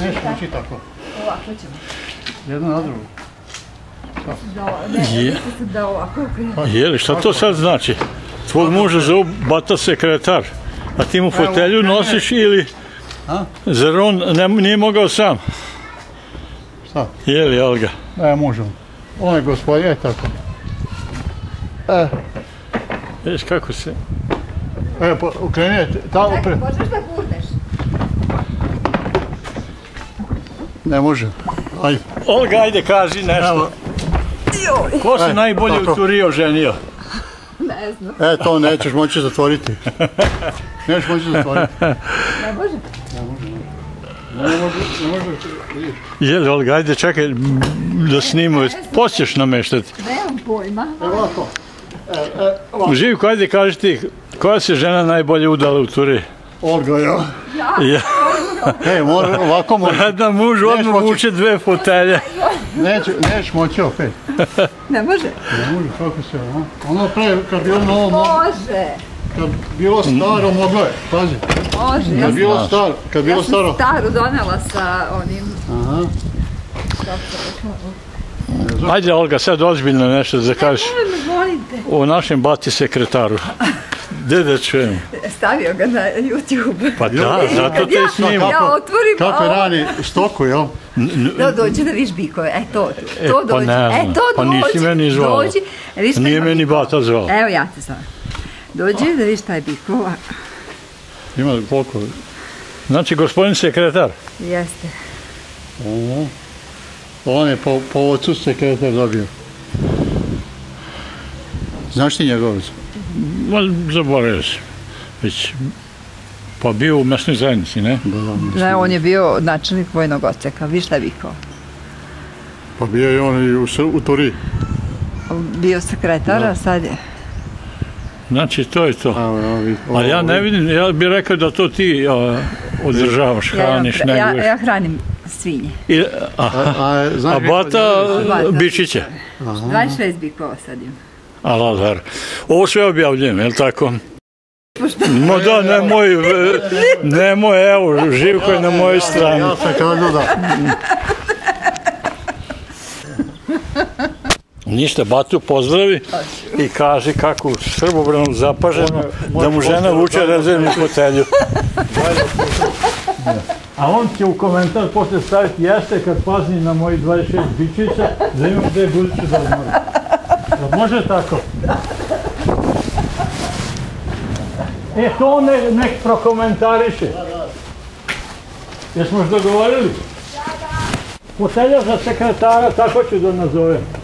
Neće moći tako. Ovako ćemo. Jedno na drugo. Da, ne, Je. ne, se da ovako okrenem. Pa je li, šta to sad znači? Tvog muža zovu bata sekretar, a ti mu fotelju nosiš ili... A? Zar on ne, nije mogao sam? Šta? Je li, Olga? Ne, možemo. On je gospodin, je tako. E, Viš kako se... e, pa okrenite, tamo pre... Možeš da gurneš? Ne može. Ajde. Olga, ajde, kaži nešto. Evo, Ko se E, najbolje tako. u Turio ženio? Ne znam. e, to nećeš moći zatvoriti. Nećeš moći zatvoriti. Ne može? Ne može, ne može, vidiš. Je li, Olga, ajde, čekaj da snimamo. Poćeš nameštati. Nemam pojma. Evo ovako. E, e, ovako. Živko, ajde, kaži ti, koja se žena najbolje udala u Turi? Olga, ja. Ja. E, mora, ovako može. Jedna muž Neš odmah vuče dve fotelje. Neće, nećeš moći opet. Ne može? Ne može, kako se, ono? Ono pre, kad bilo novo, mo- Može. kad bilo staro, moglo je. Pazi, Može. Ja kad sam, bilo staro, kad bilo ja sam staro. staru donela sa onim... Aha. Ajde, Olga, sad ozbiljno nešto da kažeš Ne, volite. o našem bati sekretaru. Gde da čujem? Stavio ga na YouTube. Pa da, zato te ja- snimam. Ja otvorim... Kako je rani stoku, jel? Da, dođi da vidiš bikove. E, to, E, to pa dođi. ne e, to Pa dođi. nisi meni zvala. Dođi. E, šta Nije meni bikova. bata zvao. Evo ja te znam. Dođi da vidiš šta je bikova. Ima koliko? Znači, gospodin sekretar, Jeste. Ovo. On je po, po ocu sekretar dobio. Znaš ti njegov oca? Zaboravio se. Već, pa bio u mesnoj zajednici, ne? Da. Ne, on je bio načelnik vojnog oceka. Viš šta? Pa bio je on i u, u Turi. Bio sekretar, a sad je... Znači, to je to. Evo, evo, vidi. Ali ja ne vidim, ja bih rekao da to ti a, održavaš, hraniš, ja, ja, neguješ. ja hranim svinje. I, A, aha. a, znaš A bata Bata. bičiće. 26 bikova sad imam. A Lazar. Ovo sve objavljujem, je li tako? No da, nemoj, nemoj, evo, Živko je na mojoj strani. Ja sam kazao da. Ništa, Batu pozdravi i kaže kako u Srbobranu zapaženo da mu žena vuče rezervnu fotelju. A on će u komentar posle staviti jeste kad pazi na moji 26 bičića da imam gde buduću da odmorim. Jel može tako? E, to ne, nek prokomentariše. Jesmo još dogovorili? Fotelja za sekretara, tako ću da nazovem.